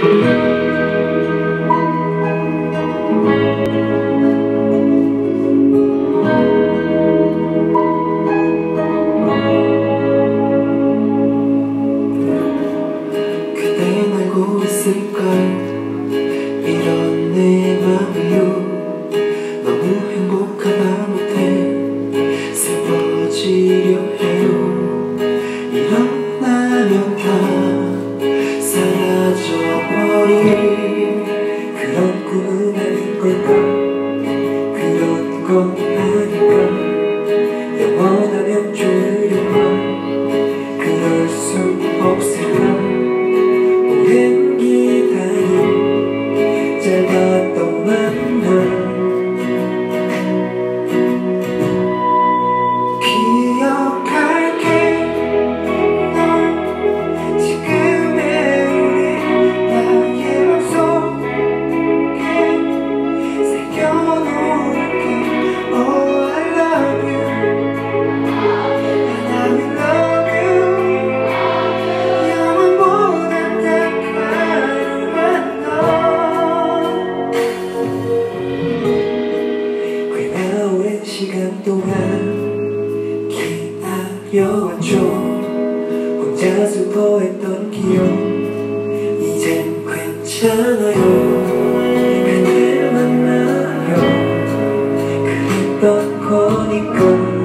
그댄 아닐까. 영원하면 좋으려나 그럴 수 없을까 시간 동안 기다려왔죠 혼자 슬퍼했던 기억 이젠 괜찮아요. 그댈 만나요. 그랬던 거니까.